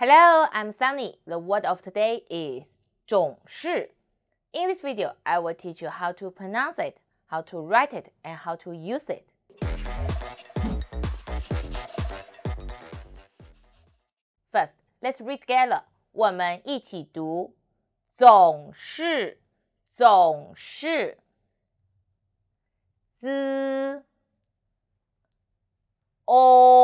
Hello, I'm Sunny. The word of today is 总是. In this video, I will teach you how to pronounce it, how to write it, and how to use it. First, let's read together. 我们一起读，总是，总是，z ong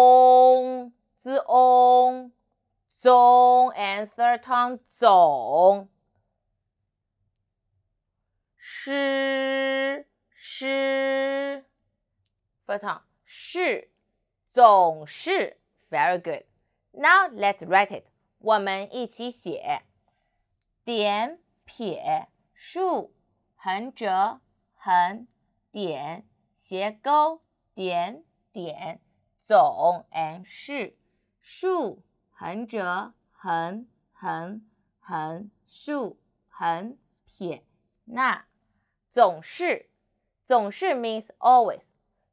总 and third tone 总，是是，first tone 是，总是，very good。Now let's write it，我们一起写，点撇竖横折横点斜勾点点总 and 是竖。横折横横横竖横撇捺，总是总是 means always.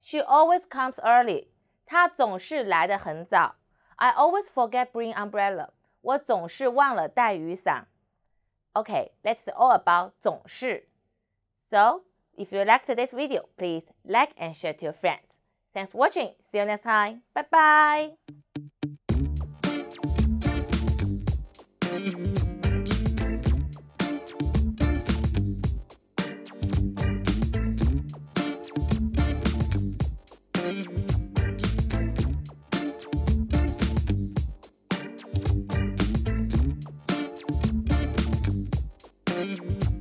She always comes early. 她总是来的很早。I always forget bring umbrella. 我总是忘了带雨伞。Okay, let's all about 总是。So, if you liked this video, please like and share to your friends. Thanks watching. See you next time. Bye bye. Mm-hmm.